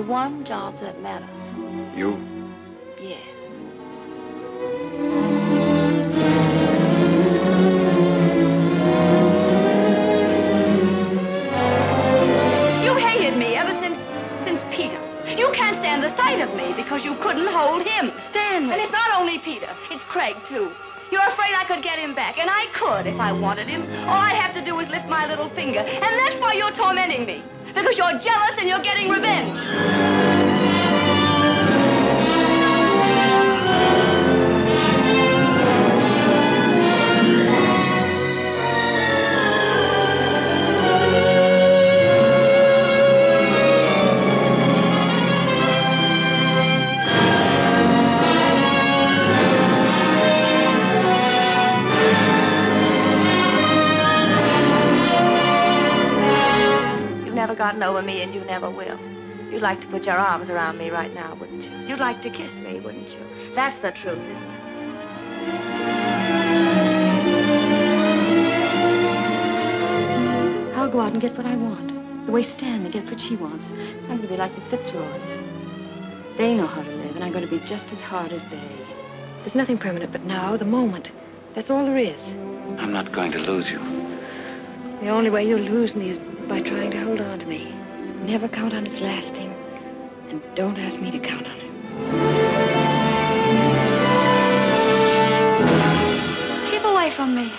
one job that matters. You? Yes. You hated me ever since since Peter. You can't stand the sight of me because you couldn't hold him. Stanley. And it's not only Peter, it's Craig too. You're afraid I could get him back, and I could if I wanted him. All I have to do is lift my little finger. And that's why you're tormenting me. Because you're jealous and you're getting revenge. Never gotten over me, and you never will. You'd like to put your arms around me right now, wouldn't you? You'd like to kiss me, wouldn't you? That's the truth, isn't it? I'll go out and get what I want. The way Stanley gets what she wants. I'm going to be like the Fitzroys. They know how to live, and I'm going to be just as hard as they. There's nothing permanent but now, the moment. That's all there is. I'm not going to lose you. The only way you'll lose me is by trying to hold on to me. Never count on its lasting, and don't ask me to count on it. Keep away from me.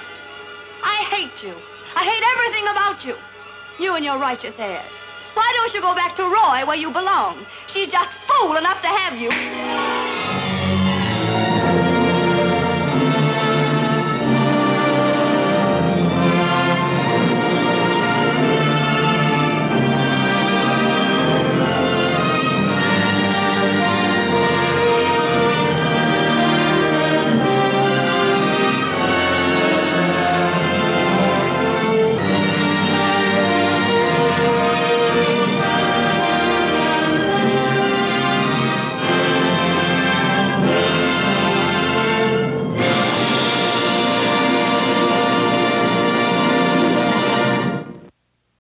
I hate you. I hate everything about you. You and your righteous airs. Why don't you go back to Roy where you belong? She's just fool enough to have you.